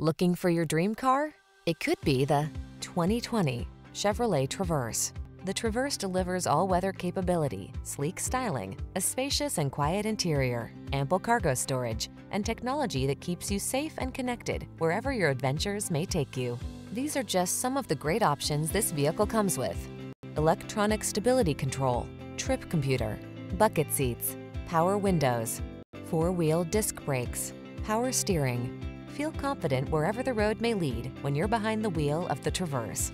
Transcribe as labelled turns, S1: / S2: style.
S1: Looking for your dream car? It could be the 2020 Chevrolet Traverse. The Traverse delivers all-weather capability, sleek styling, a spacious and quiet interior, ample cargo storage, and technology that keeps you safe and connected wherever your adventures may take you. These are just some of the great options this vehicle comes with. Electronic stability control, trip computer, bucket seats, power windows, four-wheel disc brakes, power steering. Feel confident wherever the road may lead when you're behind the wheel of the Traverse.